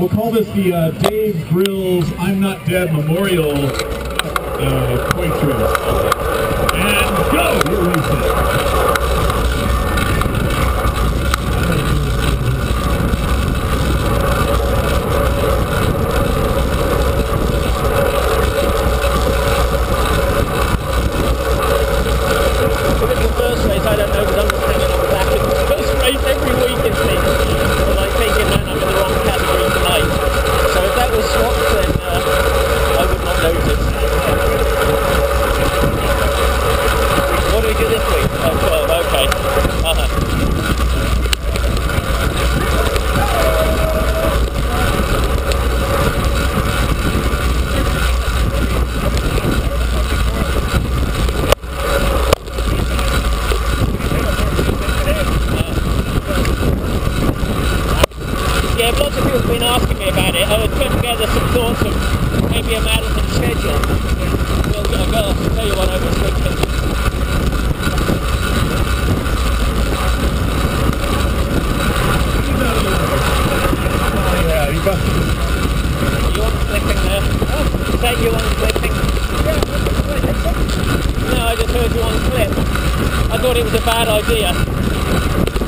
we'll call this the uh, Dave Grills I'm Not Dead Memorial uh, Point Drill, And go! Here we go. bad idea.